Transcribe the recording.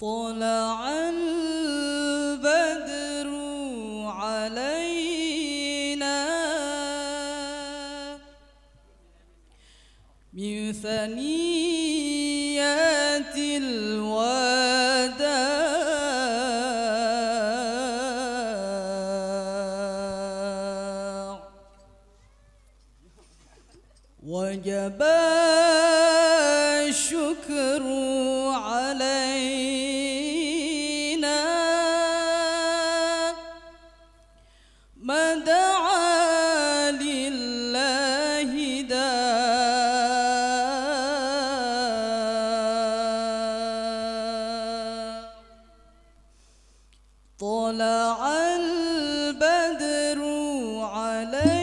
طلع البدر علينا. من ثنيات الوداع. وجب الشكر عليه دعا لله طلع البدر مثل